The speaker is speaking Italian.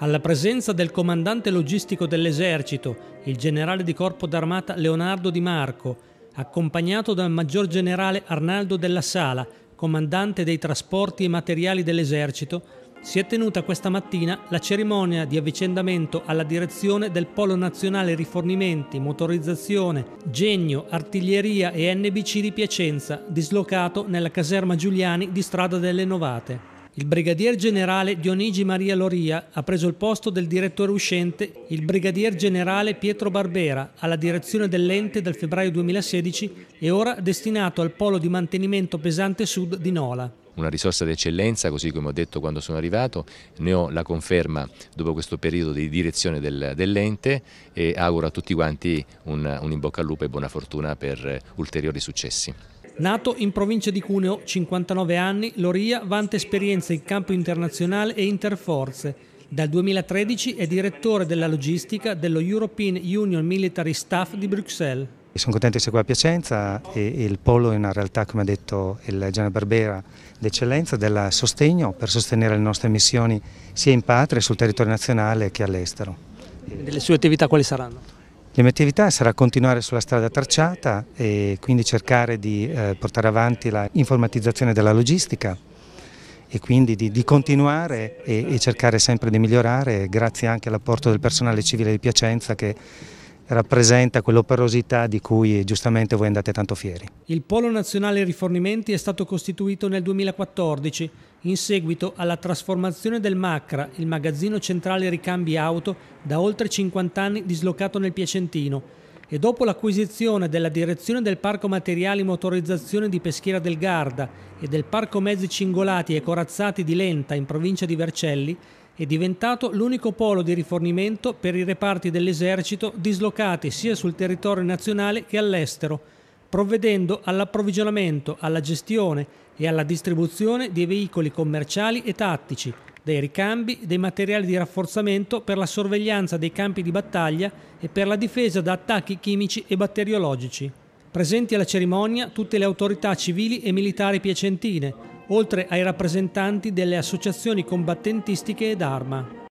Alla presenza del comandante logistico dell'esercito, il generale di corpo d'armata Leonardo Di Marco, accompagnato dal maggior generale Arnaldo della Sala, comandante dei trasporti e materiali dell'esercito, si è tenuta questa mattina la cerimonia di avvicendamento alla direzione del Polo Nazionale Rifornimenti, Motorizzazione, Genio, Artiglieria e NBC di Piacenza, dislocato nella caserma Giuliani di Strada delle Novate. Il brigadier generale Dionigi Maria Loria ha preso il posto del direttore uscente, il brigadier generale Pietro Barbera, alla direzione dell'ente dal febbraio 2016 e ora destinato al polo di mantenimento pesante sud di Nola una risorsa d'eccellenza, così come ho detto quando sono arrivato, ne ho la conferma dopo questo periodo di direzione del, dell'ente e auguro a tutti quanti un, un in bocca al lupo e buona fortuna per ulteriori successi. Nato in provincia di Cuneo, 59 anni, Loria vanta esperienza in campo internazionale e interforze. Dal 2013 è direttore della logistica dello European Union Military Staff di Bruxelles. Sono contento di essere qua a Piacenza e il polo è una realtà, come ha detto il generale Barbera, d'eccellenza, del sostegno per sostenere le nostre missioni sia in patria, sul territorio nazionale che all'estero. Le sue attività quali saranno? Le mie attività sarà continuare sulla strada tracciata e quindi cercare di eh, portare avanti l'informatizzazione della logistica e quindi di, di continuare e, e cercare sempre di migliorare grazie anche all'apporto del personale civile di Piacenza che rappresenta quell'operosità di cui giustamente voi andate tanto fieri. Il Polo Nazionale Rifornimenti è stato costituito nel 2014 in seguito alla trasformazione del MACRA, il magazzino centrale ricambi auto, da oltre 50 anni dislocato nel Piacentino e dopo l'acquisizione della direzione del Parco Materiali Motorizzazione di Peschiera del Garda e del Parco Mezzi Cingolati e Corazzati di Lenta in provincia di Vercelli, è diventato l'unico polo di rifornimento per i reparti dell'esercito dislocati sia sul territorio nazionale che all'estero, provvedendo all'approvvigionamento, alla gestione e alla distribuzione di veicoli commerciali e tattici, dei ricambi, dei materiali di rafforzamento per la sorveglianza dei campi di battaglia e per la difesa da attacchi chimici e batteriologici. Presenti alla cerimonia tutte le autorità civili e militari piacentine, oltre ai rappresentanti delle associazioni combattentistiche ed arma.